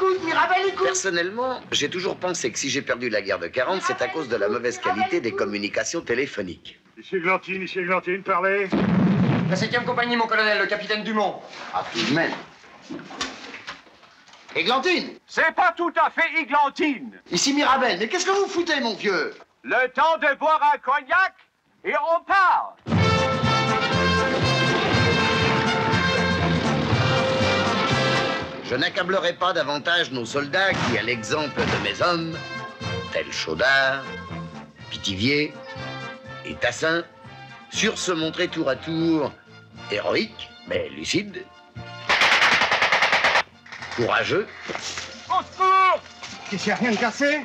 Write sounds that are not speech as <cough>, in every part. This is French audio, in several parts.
écoute, Mirabel, écoute Personnellement, j'ai toujours pensé que si j'ai perdu la guerre de 40, c'est à cause de la mauvaise qualité des communications téléphoniques. Ici Glantine, ici Glantine, parlez. La 7 compagnie, mon colonel, le capitaine Dumont. Ah, tout de même. Églantine C'est pas tout à fait Églantine. Ici Mirabel, mais qu'est-ce que vous foutez, mon vieux? Le temps de boire un cognac et on part. Je n'accablerai pas davantage nos soldats qui, à l'exemple de mes hommes, tels Chaudard, Pithiviers et Tassin, surent se montrer tour à tour héroïques, mais lucides, courageux, Au secours! Qu'est-ce qu'il y a rien de cassé?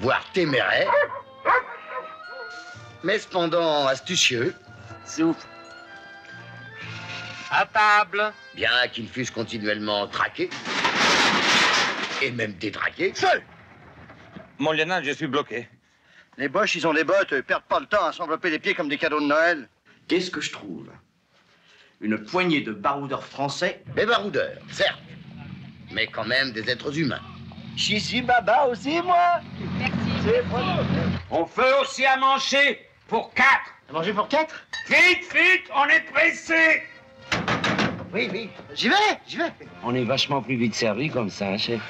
voire téméraires, mais cependant astucieux, Souffle. À table. bien qu'ils fussent continuellement traqués, et même détraqués. Seul Mon lieutenant, je suis bloqué. Les Boches, ils ont des bottes, ils perdent pas le temps à s'envelopper les pieds comme des cadeaux de Noël. Qu'est-ce que je trouve? Une poignée de baroudeurs français Des baroudeurs, certes, mais quand même des êtres humains. Je suis baba aussi, moi On fait aussi à manger pour quatre. À manger pour quatre? Vite, vite, on est pressé. Oui, oui. J'y vais, j'y vais. On est vachement plus vite servi comme ça, hein, chef.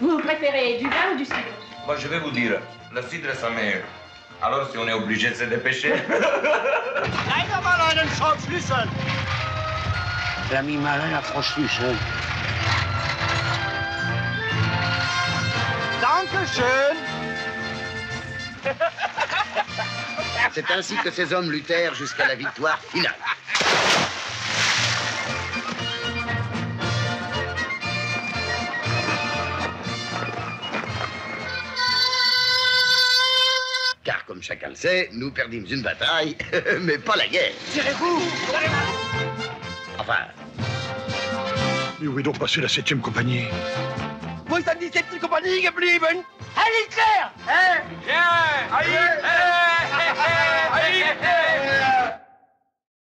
Vous préférez du vin ou du cidre Moi, je vais vous dire, le cidre, ça meilleur. Alors, si on est obligé de se dépêcher. <laughs> L'ami malin approche lui seul. Dankeschön. C'est ainsi que ces hommes luttèrent jusqu'à la victoire finale. Car comme chacun le sait, nous perdîmes une bataille, <laughs> mais pas la guerre. Tirez-vous. Enfin, Mais où est donc passée la 7 compagnie? Wo ist denn die 7. Kompanie geblieben? Herr Hitler! Hein? Viens